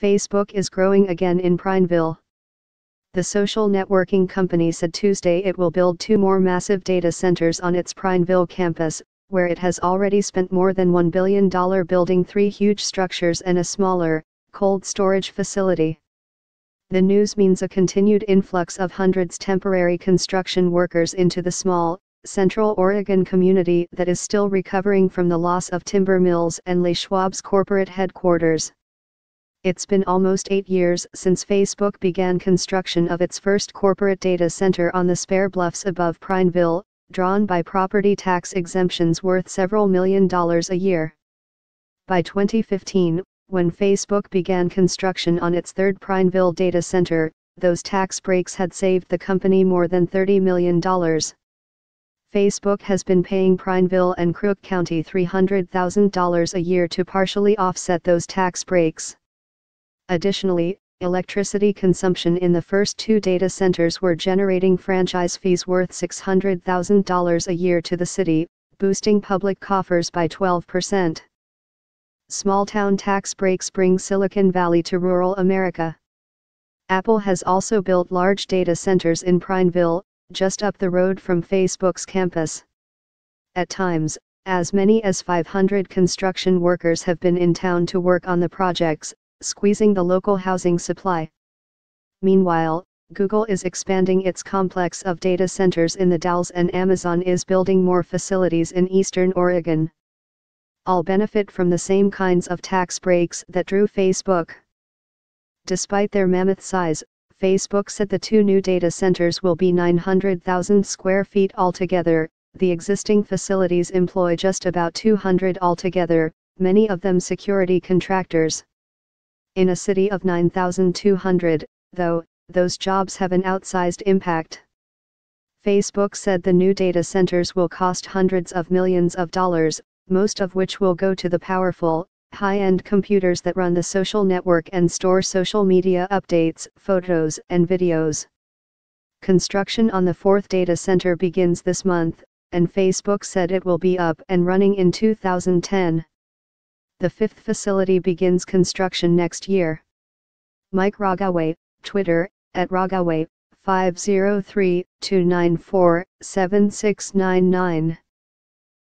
Facebook is growing again in Prineville. The social networking company said Tuesday it will build two more massive data centers on its Prineville campus, where it has already spent more than $1 billion building three huge structures and a smaller, cold storage facility. The news means a continued influx of hundreds temporary construction workers into the small, Central Oregon community that is still recovering from the loss of timber mills and Les Schwab's corporate headquarters. It's been almost eight years since Facebook began construction of its first corporate data center on the Spare Bluffs above Prineville, drawn by property tax exemptions worth several million dollars a year. By 2015, when Facebook began construction on its third Prineville data center, those tax breaks had saved the company more than $30 million. Facebook has been paying Prineville and Crook County $300,000 a year to partially offset those tax breaks. Additionally, electricity consumption in the first two data centers were generating franchise fees worth $600,000 a year to the city, boosting public coffers by 12%. Small town tax breaks bring Silicon Valley to rural America. Apple has also built large data centers in Prineville, just up the road from Facebook's campus. At times, as many as 500 construction workers have been in town to work on the projects, squeezing the local housing supply. Meanwhile, Google is expanding its complex of data centers in the Dalles and Amazon is building more facilities in eastern Oregon. All benefit from the same kinds of tax breaks that drew Facebook. Despite their mammoth size, Facebook said the two new data centers will be 900,000 square feet altogether. The existing facilities employ just about 200 altogether, many of them security contractors. In a city of 9,200, though, those jobs have an outsized impact. Facebook said the new data centers will cost hundreds of millions of dollars, most of which will go to the powerful, high-end computers that run the social network and store social media updates, photos, and videos. Construction on the fourth data center begins this month, and Facebook said it will be up and running in 2010. The fifth facility begins construction next year. Mike Rogoway, Twitter, at Rogoway, 503 294 7699.